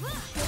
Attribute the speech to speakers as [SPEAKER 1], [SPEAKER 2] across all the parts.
[SPEAKER 1] Huh!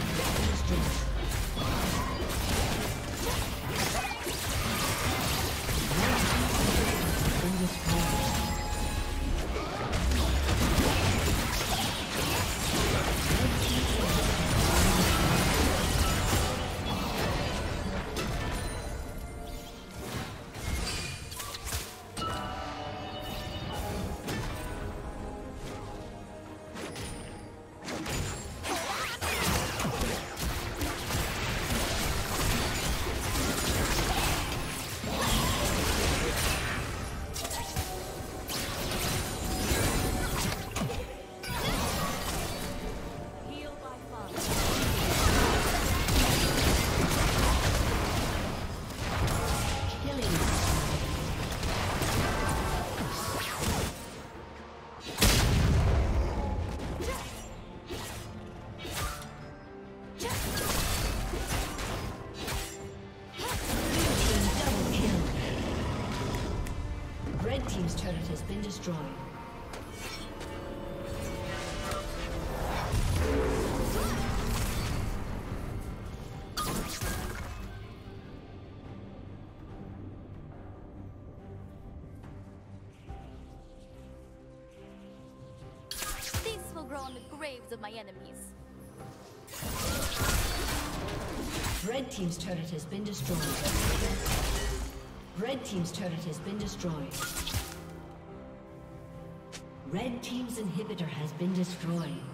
[SPEAKER 1] Destroyed.
[SPEAKER 2] Grow on the graves of my enemies.
[SPEAKER 1] Red Team's turret has been destroyed. Red Team's turret has been destroyed. Red Team's inhibitor has been destroyed.